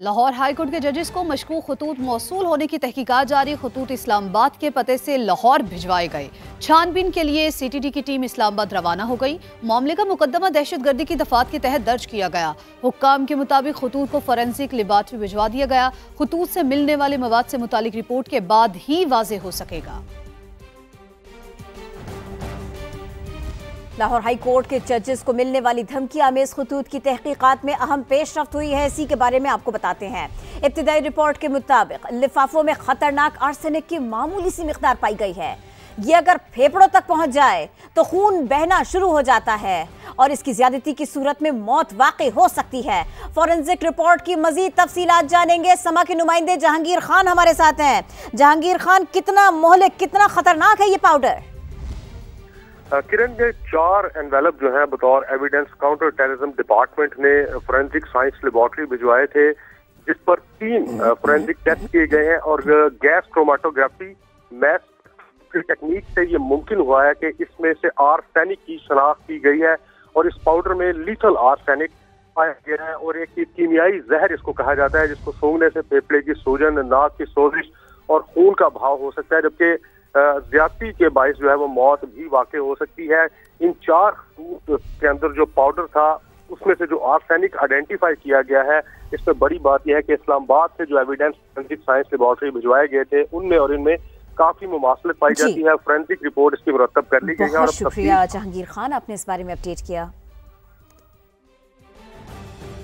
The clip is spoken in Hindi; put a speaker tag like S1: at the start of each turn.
S1: लाहौर हाईकोर्ट के जजेस को मशकूक खतूत मौसू होने की तहकीकात जारी, खतूत इस्लामाबाद के पते से लाहौर भिजवाए गए। छानबीन के लिए सी टी डी की टीम इस्लामाबाद रवाना हो गई। मामले का मुकदमा दहशत गर्दी की दफात के तहत दर्ज किया गया। हुक्काम के मुताबिक खतूत को फॉरेंसिक लिबार्ट्री भिजवा दिया गया। खतूत से मिलने वाले मवाद से मुतालिक रिपोर्ट के बाद ही वाजे हो सकेगा।
S2: लाहौर हाई कोर्ट के जजेस को मिलने वाली धमकी आमेज खतूत की तहकीकात में अहम पेशरफ हुई है। इसी के बारे में आपको बताते हैं। इब्तदाई रिपोर्ट के मुताबिक, लिफाफों में खतरनाक आर्सेनिक की मामूली सी मकदार पाई गई है। ये अगर फेफड़ों तक पहुँच जाए तो खून बहना शुरू हो जाता है और इसकी ज्यादती की सूरत में मौत वाकई हो सकती है। फॉरेंसिक रिपोर्ट की मजीद तफसीलात जानेंगे। समा के नुमाइंदे जहांगीर खान हमारे साथ हैं। जहांगीर खान, कितना मोहलिक कितना खतरनाक है ये पाउडर?
S3: किरण ये चार एनवेलप जो है बतौर एविडेंस काउंटर टेररिज्म डिपार्टमेंट ने फोरेंसिक साइंस लेबोरेटरी भिजवाए थे जिस पर तीन फोरेंसिक टेस्ट किए गए हैं और गैस क्रोमाटोग्राफी मैथ टेक्निक से ये मुमकिन हुआ है कि इसमें से आर्सेनिक की शनाख्त की गई है और इस पाउडर में लिथल आर्सेनिक पाया गया है और एक कीमियाई जहर इसको कहा जाता है जिसको सूंघने से फेफड़े की सूजन नाक की सोजिश और खून का भाव हो सकता है जबकि ज्यादती के बायस जो है वो मौत भी वाक़ हो सकती है। इन चार के अंदर जो पाउडर था उसमें से जो आर्सेनिक आइडेंटिफाई किया गया है इसमें बड़ी बात यह है कि इस्लामाबाद से जो एविडेंस फोरेंसिक साइंस लेबोरेटरी भिजवाए गए थे उनमें और इनमें काफ़ी मुमासलत पाई जाती है। फोरेंसिक रिपोर्ट इसकी मुरतब कर ली गई है
S2: और शुक्रिया जहांगीर खान आपने इस बारे में अपडेट किया।